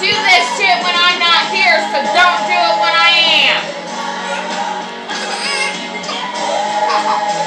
do this shit when I'm not here, so don't do it when I am.